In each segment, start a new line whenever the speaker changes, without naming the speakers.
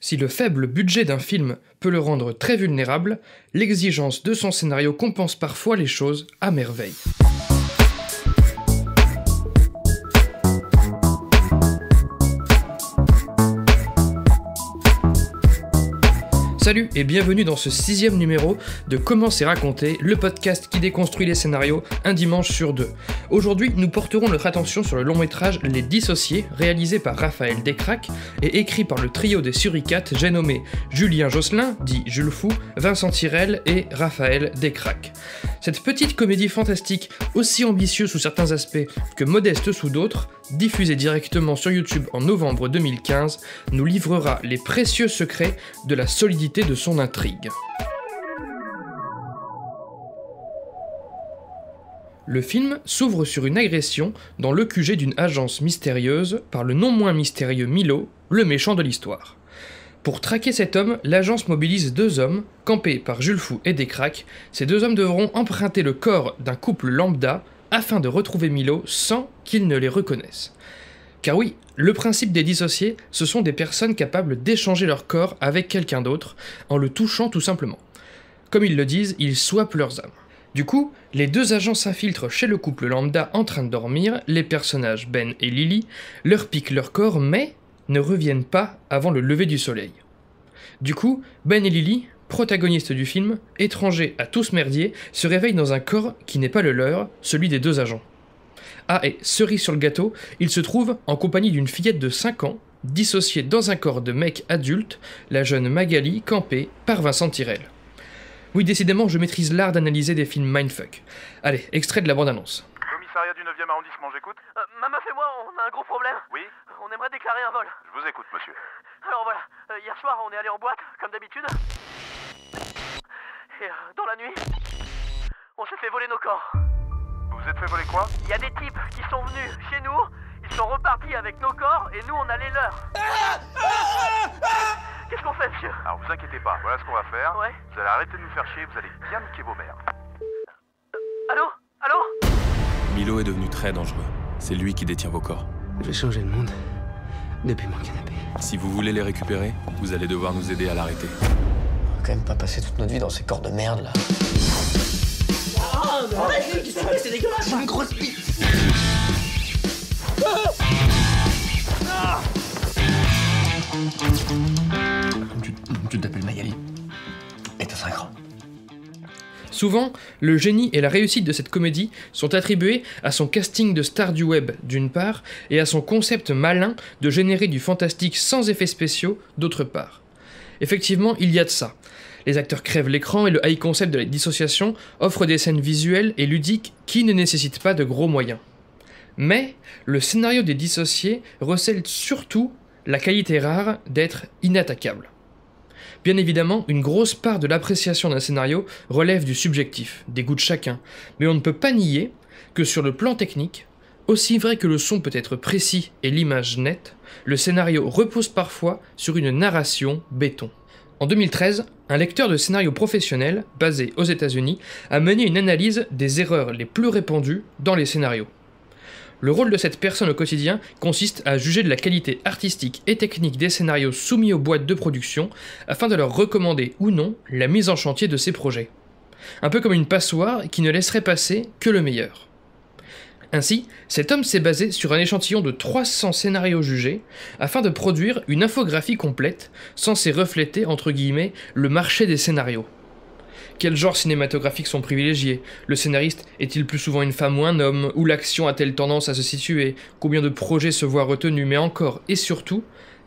Si le faible budget d'un film peut le rendre très vulnérable, l'exigence de son scénario compense parfois les choses à merveille. Salut et bienvenue dans ce sixième numéro de Comment c'est raconté, le podcast qui déconstruit les scénarios un dimanche sur deux. Aujourd'hui, nous porterons notre attention sur le long métrage Les Dissociés, réalisé par Raphaël Descraques et écrit par le trio des suricates, j'ai nommé Julien Josselin, dit Jules Fou, Vincent Tirel et Raphaël Descraques. Cette petite comédie fantastique, aussi ambitieuse sous certains aspects que modeste sous d'autres, diffusée directement sur YouTube en novembre 2015, nous livrera les précieux secrets de la solidité de son intrigue. Le film s'ouvre sur une agression dans le QG d'une agence mystérieuse par le non moins mystérieux Milo, le méchant de l'histoire. Pour traquer cet homme, l'agence mobilise deux hommes, campés par Jules Fou et Descraques. Ces deux hommes devront emprunter le corps d'un couple lambda afin de retrouver Milo sans qu'ils ne les reconnaissent. Car oui, le principe des dissociés, ce sont des personnes capables d'échanger leur corps avec quelqu'un d'autre en le touchant tout simplement. Comme ils le disent, ils swappent leurs âmes. Du coup, les deux agents s'infiltrent chez le couple lambda en train de dormir, les personnages Ben et Lily leur piquent leur corps mais ne reviennent pas avant le lever du soleil. Du coup, Ben et Lily, protagonistes du film, étrangers à tous merdier, se réveillent dans un corps qui n'est pas le leur, celui des deux agents. Ah, et cerise sur le gâteau, ils se trouvent en compagnie d'une fillette de 5 ans, dissociée dans un corps de mec adulte, la jeune Magali, campée par Vincent Tirel. Oui, décidément, je maîtrise l'art d'analyser des films mindfuck. Allez, extrait de la bande-annonce.
Commissariat du 9e arrondissement, j'écoute
Euh, ma meuf et moi, on a un gros problème.
Oui
On aimerait déclarer un vol.
Je vous écoute, monsieur.
Alors voilà, euh, hier soir, on est allé en boîte, comme d'habitude. Et euh, dans la nuit, on s'est fait voler nos corps.
Vous vous êtes fait voler quoi?
Il y a des types qui sont venus chez nous, ils sont repartis avec nos corps et nous, on a les leurs. Qu'est-ce qu'on fait, monsieur?
Alors vous inquiétez pas, voilà ce qu'on va faire.
Ouais.
Vous allez arrêter de nous faire chier, vous allez bien niquer vos mères.
Allô? Allô?
Milo est devenu très dangereux. C'est lui qui détient vos corps.
J'ai changé le monde depuis mon canapé.
Si vous voulez les récupérer, vous allez devoir nous aider à l'arrêter.
Quand même pas passer toute notre vie dans ces corps de merde là.
Tu, tu t'appelles Magali.
Et t'as 5 ans.
Souvent, le génie et la réussite de cette comédie sont attribués à son casting de star du web d'une part, et à son concept malin de générer du fantastique sans effets spéciaux d'autre part. Effectivement, il y a de ça. Les acteurs crèvent l'écran et le high concept de la dissociation offre des scènes visuelles et ludiques qui ne nécessitent pas de gros moyens. Mais le scénario des dissociés recèle surtout la qualité rare d'être inattaquable. Bien évidemment, une grosse part de l'appréciation d'un scénario relève du subjectif, des goûts de chacun, mais on ne peut pas nier que sur le plan technique, aussi vrai que le son peut être précis et l'image nette, le scénario repose parfois sur une narration béton. En 2013, un lecteur de scénario professionnel, basé aux États-Unis, a mené une analyse des erreurs les plus répandues dans les scénarios. Le rôle de cette personne au quotidien consiste à juger de la qualité artistique et technique des scénarios soumis aux boîtes de production afin de leur recommander ou non la mise en chantier de ces projets. Un peu comme une passoire qui ne laisserait passer que le meilleur. Ainsi, cet homme s'est basé sur un échantillon de 300 scénarios jugés afin de produire une infographie complète censée refléter entre guillemets le marché des scénarios. Quels genres cinématographiques sont privilégiés? Le scénariste est-il plus souvent une femme ou un homme? Où l'action a-t-elle tendance à se situer? Combien de projets se voient retenus? Mais encore et surtout,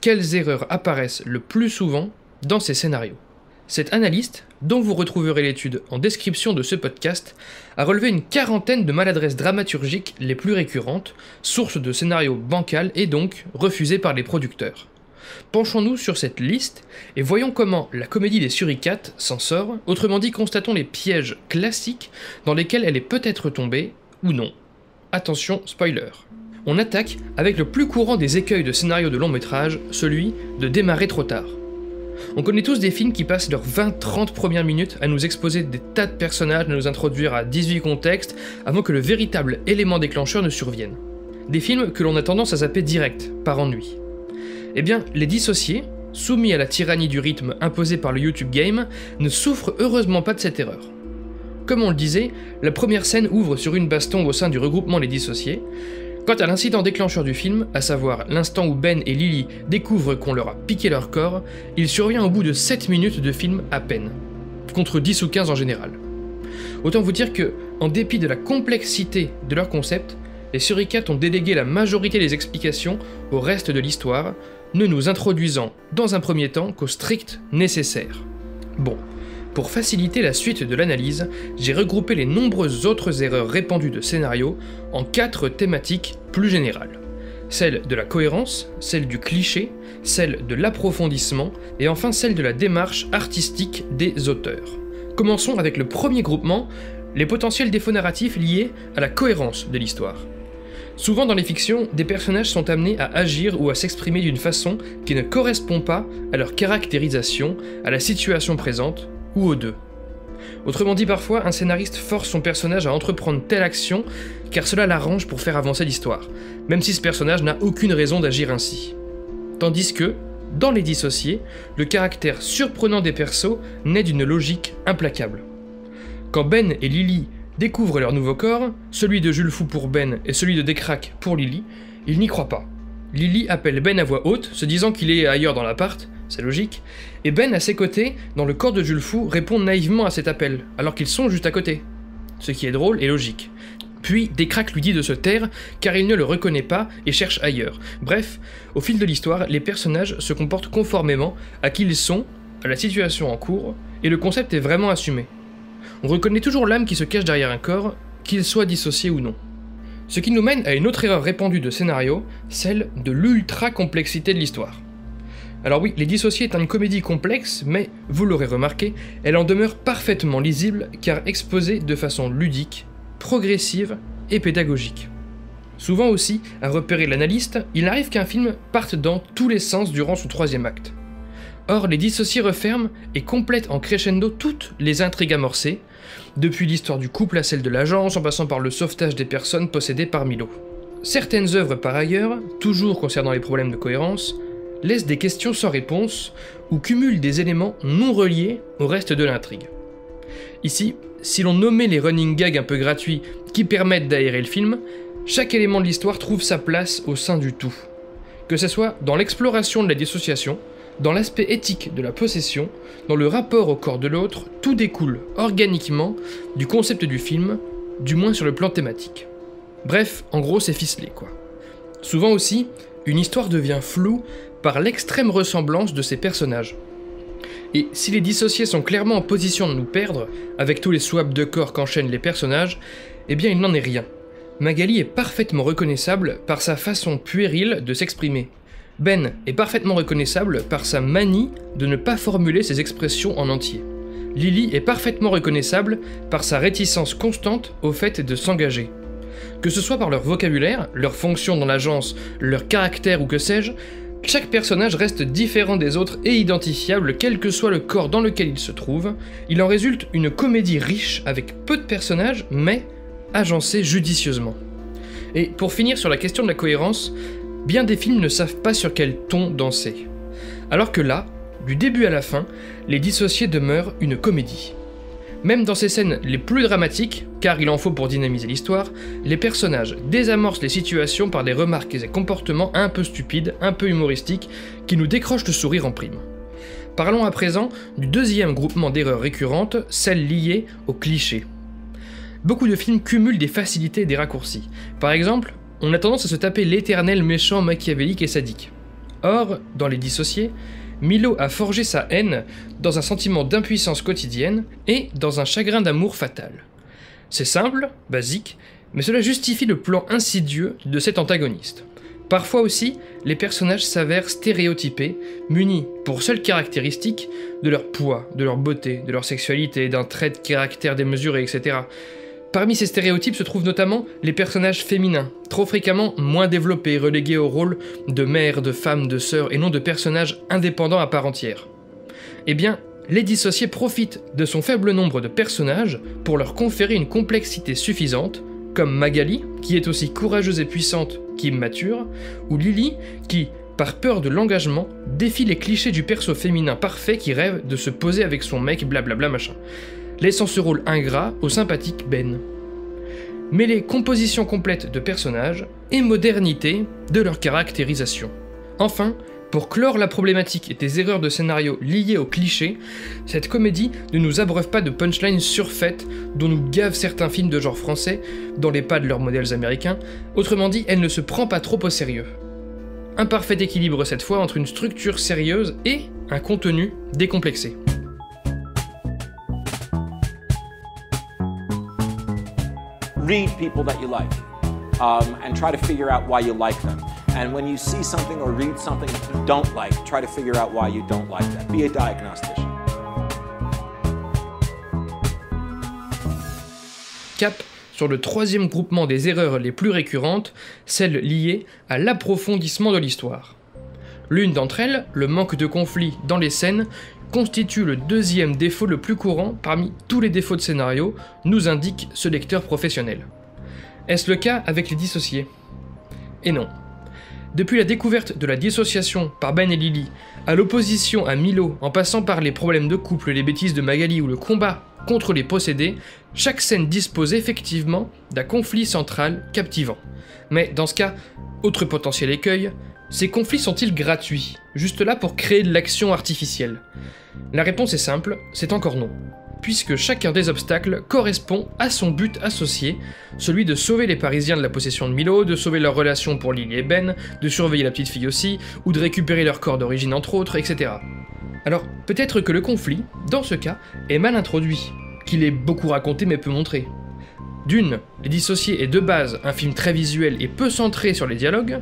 quelles erreurs apparaissent le plus souvent dans ces scénarios? Cet analyste, dont vous retrouverez l'étude en description de ce podcast, a relevé une quarantaine de maladresses dramaturgiques les plus récurrentes, sources de scénarios bancals et donc refusés par les producteurs. Penchons-nous sur cette liste et voyons comment la comédie des suricates s'en sort, autrement dit constatons les pièges classiques dans lesquels elle est peut-être tombée ou non. Attention, spoiler. On attaque avec le plus courant des écueils de scénario de long métrage, celui de démarrer trop tard. On connaît tous des films qui passent leurs 20-30 premières minutes à nous exposer des tas de personnages, à nous introduire à 18 contextes, avant que le véritable élément déclencheur ne survienne. Des films que l'on a tendance à zapper direct, par ennui. Eh bien, Les Dissociés, soumis à la tyrannie du rythme imposé par le YouTube Game, ne souffre heureusement pas de cette erreur. Comme on le disait, la première scène ouvre sur une baston au sein du regroupement Les Dissociés. Quant à l'incident déclencheur du film, à savoir l'instant où Ben et Lily découvrent qu'on leur a piqué leur corps, il survient au bout de 7 minutes de film à peine, contre 10 ou 15 en général. Autant vous dire que, en dépit de la complexité de leur concept, les Suricates ont délégué la majorité des explications au reste de l'histoire, ne nous introduisant dans un premier temps qu'au strict nécessaire. Bon, pour faciliter la suite de l'analyse, j'ai regroupé les nombreuses autres erreurs répandues de scénario en quatre thématiques plus générales. Celle de la cohérence, celle du cliché, celle de l'approfondissement et enfin celle de la démarche artistique des auteurs. Commençons avec le premier groupement, les potentiels défauts narratifs liés à la cohérence de l'histoire. Souvent dans les fictions, des personnages sont amenés à agir ou à s'exprimer d'une façon qui ne correspond pas à leur caractérisation, à la situation présente ou aux deux. Autrement dit, parfois, un scénariste force son personnage à entreprendre telle action car cela l'arrange pour faire avancer l'histoire, même si ce personnage n'a aucune raison d'agir ainsi. Tandis que, dans Les Dissociés, le caractère surprenant des persos naît d'une logique implacable. Quand Ben et Lily découvrent leur nouveau corps, celui de Jules Fou pour Ben et celui de Décrac pour Lily, ils n'y croient pas. Lily appelle Ben à voix haute, se disant qu'il est ailleurs dans l'appart, c'est logique, et Ben à ses côtés, dans le corps de Jules Fou, répond naïvement à cet appel, alors qu'ils sont juste à côté. Ce qui est drôle et logique. Puis Décrac lui dit de se taire car il ne le reconnaît pas et cherche ailleurs. Bref, au fil de l'histoire, les personnages se comportent conformément à qui ils sont, à la situation en cours, et le concept est vraiment assumé. On reconnaît toujours l'âme qui se cache derrière un corps, qu'il soit dissocié ou non. Ce qui nous mène à une autre erreur répandue de scénario, celle de l'ultra complexité de l'histoire. Alors oui, Les Dissociés est une comédie complexe, mais, vous l'aurez remarqué, elle en demeure parfaitement lisible car exposée de façon ludique, progressive et pédagogique. Souvent aussi, à repérer l'analyste, il arrive qu'un film parte dans tous les sens durant son troisième acte. Or, Les Dissociés referment et complètent en crescendo toutes les intrigues amorcées, depuis l'histoire du couple à celle de l'agence en passant par le sauvetage des personnes possédées par Milo. Certaines œuvres par ailleurs, toujours concernant les problèmes de cohérence, laissent des questions sans réponse ou cumulent des éléments non reliés au reste de l'intrigue. Ici, si l'on nommait les running gags un peu gratuits qui permettent d'aérer le film, chaque élément de l'histoire trouve sa place au sein du tout. Que ce soit dans l'exploration de la dissociation, dans l'aspect éthique de la possession, dans le rapport au corps de l'autre, tout découle organiquement du concept du film, du moins sur le plan thématique. Bref, en gros, c'est ficelé, quoi. Souvent aussi, une histoire devient floue l'extrême ressemblance de ces personnages. Et si les dissociés sont clairement en position de nous perdre, avec tous les swaps de corps qu'enchaînent les personnages, eh bien il n'en est rien. Magali est parfaitement reconnaissable par sa façon puérile de s'exprimer. Ben est parfaitement reconnaissable par sa manie de ne pas formuler ses expressions en entier. Lily est parfaitement reconnaissable par sa réticence constante au fait de s'engager. Que ce soit par leur vocabulaire, leur fonction dans l'agence, leur caractère ou que sais-je, chaque personnage reste différent des autres et identifiable quel que soit le corps dans lequel il se trouve. Il en résulte une comédie riche avec peu de personnages mais agencée judicieusement. Et pour finir sur la question de la cohérence, bien des films ne savent pas sur quel ton danser. Alors que là, du début à la fin, Les Dissociés demeurent une comédie. Même dans ces scènes les plus dramatiques, car il en faut pour dynamiser l'histoire, les personnages désamorcent les situations par des remarques et comportements un peu stupides, un peu humoristiques, qui nous décrochent le sourire en prime. Parlons à présent du deuxième groupement d'erreurs récurrentes, celles liées aux clichés. Beaucoup de films cumulent des facilités et des raccourcis. Par exemple, on a tendance à se taper l'éternel méchant machiavélique et sadique. Or, dans Les Dissociés, Milo a forgé sa haine dans un sentiment d'impuissance quotidienne et dans un chagrin d'amour fatal. C'est simple, basique, mais cela justifie le plan insidieux de cet antagoniste. Parfois aussi, les personnages s'avèrent stéréotypés, munis, pour seule caractéristique, de leur poids, de leur beauté, de leur sexualité, d'un trait de caractère démesuré, etc. Parmi ces stéréotypes se trouvent notamment les personnages féminins, trop fréquemment moins développés, relégués au rôle de mère, de femme, de sœur, et non de personnages indépendants à part entière. Eh bien, les dissociés profitent de son faible nombre de personnages pour leur conférer une complexité suffisante, comme Magali, qui est aussi courageuse et puissante qu'immature, ou Lily, qui, par peur de l'engagement, défie les clichés du perso féminin parfait qui rêve de se poser avec son mec, blablabla machin, laissant ce rôle ingrat au sympathique Ben. Mêler composition complète de personnages et modernité de leur caractérisation. Enfin, pour clore la problématique et des erreurs de scénario liées aux clichés, cette comédie ne nous abreuve pas de punchlines surfaites dont nous gavent certains films de genre français dans les pas de leurs modèles américains, autrement dit, elle ne se prend pas trop au sérieux. Un parfait équilibre cette fois entre une structure sérieuse et un contenu décomplexé.
Read people that you like um, and try to figure out why you like them. And when you see something or read something you don't like, try to figure out why you don't like that. Be a diagnostician.
Cap sur le troisième groupement des erreurs les plus récurrentes, celles liées à l'approfondissement de l'histoire. L'une d'entre elles, le manque de conflit dans les scènes, constitue le deuxième défaut le plus courant parmi tous les défauts de scénario, nous indique ce lecteur professionnel. Est-ce le cas avec les dissociés? Et non. Depuis la découverte de la dissociation par Ben et Lily, à l'opposition à Milo, en passant par les problèmes de couple, les bêtises de Magali ou le combat contre les possédés, chaque scène dispose effectivement d'un conflit central captivant. Mais dans ce cas, autre potentiel écueil, ces conflits sont-ils gratuits, juste là pour créer de l'action artificielle? La réponse est simple, c'est encore non, puisque chacun des obstacles correspond à son but associé, celui de sauver les Parisiens de la possession de Milo, de sauver leur relation pour Lily et Ben, de surveiller la petite fille aussi, ou de récupérer leur corps d'origine entre autres, etc. Alors peut-être que le conflit, dans ce cas, est mal introduit, qu'il est beaucoup raconté mais peu montré. D'une, Les Dissociés est de base un film très visuel et peu centré sur les dialogues,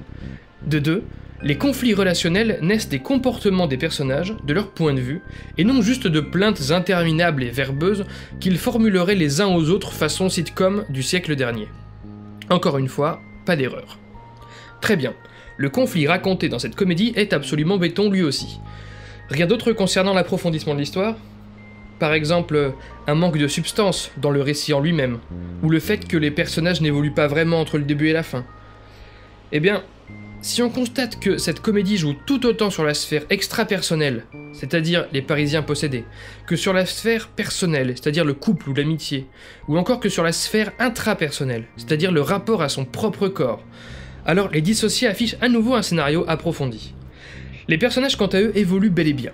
de deux, les conflits relationnels naissent des comportements des personnages, de leur point de vue, et non juste de plaintes interminables et verbeuses qu'ils formuleraient les uns aux autres façon sitcom du siècle dernier. Encore une fois, pas d'erreur. Très bien, le conflit raconté dans cette comédie est absolument béton lui aussi. Rien d'autre concernant l'approfondissement de l'histoire? Par exemple, un manque de substance dans le récit en lui-même, ou le fait que les personnages n'évoluent pas vraiment entre le début et la fin? Eh bien, si on constate que cette comédie joue tout autant sur la sphère extra-personnelle, c'est-à-dire les Parisiens possédés, que sur la sphère personnelle, c'est-à-dire le couple ou l'amitié, ou encore que sur la sphère intrapersonnelle, c'est-à-dire le rapport à son propre corps, alors les dissociés affichent à nouveau un scénario approfondi. Les personnages quant à eux évoluent bel et bien.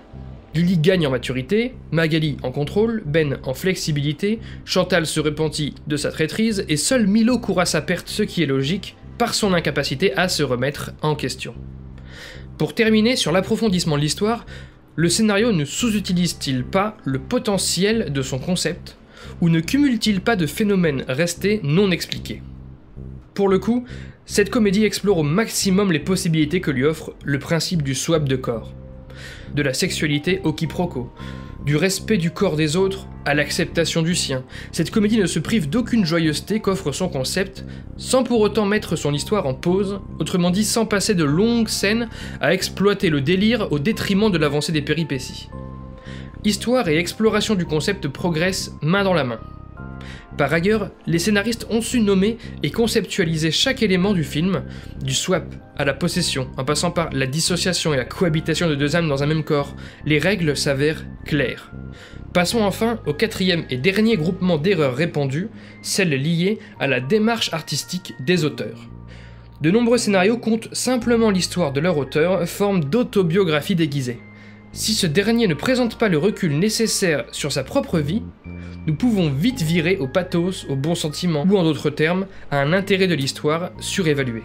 Lily gagne en maturité, Magali en contrôle, Ben en flexibilité, Chantal se repentit de sa traîtrise, et seul Milo court à sa perte, ce qui est logique, par son incapacité à se remettre en question. Pour terminer sur l'approfondissement de l'histoire, le scénario ne sous-utilise-t-il pas le potentiel de son concept ou ne cumule-t-il pas de phénomènes restés non expliqués? Pour le coup, cette comédie explore au maximum les possibilités que lui offre le principe du swap de corps. De la sexualité au quiproquo, du respect du corps des autres à l'acceptation du sien. Cette comédie ne se prive d'aucune joyeuseté qu'offre son concept, sans pour autant mettre son histoire en pause, autrement dit sans passer de longues scènes à exploiter le délire au détriment de l'avancée des péripéties. Histoire et exploration du concept progressent main dans la main. Par ailleurs, les scénaristes ont su nommer et conceptualiser chaque élément du film, du swap à la possession, en passant par la dissociation et la cohabitation de deux âmes dans un même corps. Les règles s'avèrent claires. Passons enfin au quatrième et dernier groupement d'erreurs répandues, celles liées à la démarche artistique des auteurs. De nombreux scénarios comptent simplement l'histoire de leur auteur, forme d'autobiographie déguisée. Si ce dernier ne présente pas le recul nécessaire sur sa propre vie, nous pouvons vite virer au pathos, au bon sentiment, ou en d'autres termes, à un intérêt de l'histoire surévalué.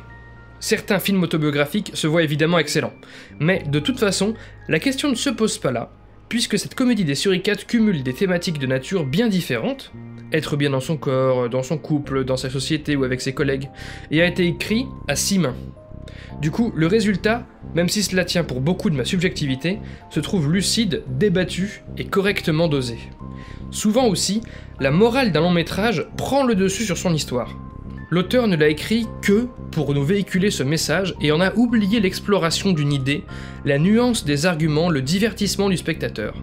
Certains films autobiographiques se voient évidemment excellents, mais de toute façon, la question ne se pose pas là, puisque cette comédie des suricates cumule des thématiques de nature bien différentes, être bien dans son corps, dans son couple, dans sa société ou avec ses collègues, et a été écrit à six mains. Du coup, le résultat, même si cela tient pour beaucoup de ma subjectivité, se trouve lucide, débattu et correctement dosé. Souvent aussi, la morale d'un long métrage prend le dessus sur son histoire. L'auteur ne l'a écrit que pour nous véhiculer ce message et en a oublié l'exploration d'une idée, la nuance des arguments, le divertissement du spectateur.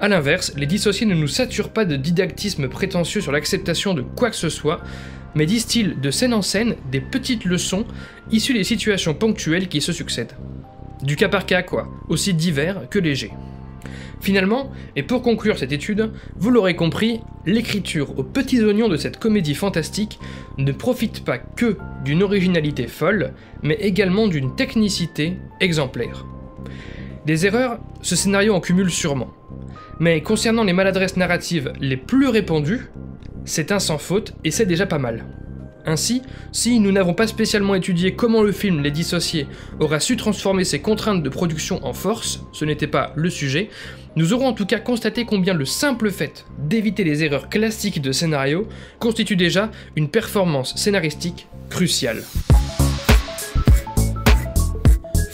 A l'inverse, les dissociés ne nous saturent pas de didactisme prétentieux sur l'acceptation de quoi que ce soit, mais distillent de scène en scène des petites leçons issues des situations ponctuelles qui se succèdent. Du cas par cas quoi, aussi divers que léger. Finalement, et pour conclure cette étude, vous l'aurez compris, l'écriture aux petits oignons de cette comédie fantastique ne profite pas que d'une originalité folle, mais également d'une technicité exemplaire. Des erreurs, ce scénario en cumule sûrement. Mais concernant les maladresses narratives les plus répandues, c'est un sans faute et c'est déjà pas mal. Ainsi, si nous n'avons pas spécialement étudié comment le film Les Dissociés aura su transformer ses contraintes de production en force, ce n'était pas le sujet, nous aurons en tout cas constaté combien le simple fait d'éviter les erreurs classiques de scénario constitue déjà une performance scénaristique cruciale.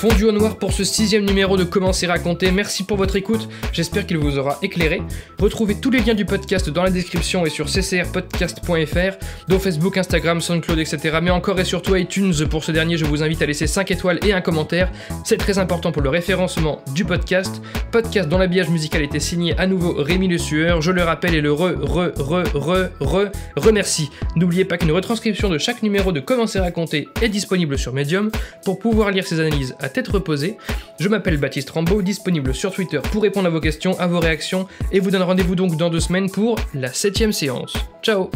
Fondu au noir pour ce sixième numéro de Commencer raconter. Merci pour votre écoute, j'espère qu'il vous aura éclairé. Retrouvez tous les liens du podcast dans la description et sur ccrpodcast.fr, dont Facebook, Instagram, SoundCloud, etc. Mais encore et surtout iTunes. Pour ce dernier, je vous invite à laisser 5 étoiles et un commentaire. C'est très important pour le référencement du podcast. Podcast dont l'habillage musical était signé à nouveau Rémi Le Sueur. Je le rappelle et le re, re, re, re, re, remercie. N'oubliez pas qu'une retranscription de chaque numéro de Commencer raconter est disponible sur Medium pour pouvoir lire ces analyses à tête reposée. Je m'appelle Baptiste Rambaud, disponible sur Twitter pour répondre à vos questions, à vos réactions, et vous donne rendez-vous donc dans deux semaines pour la septième séance. Ciao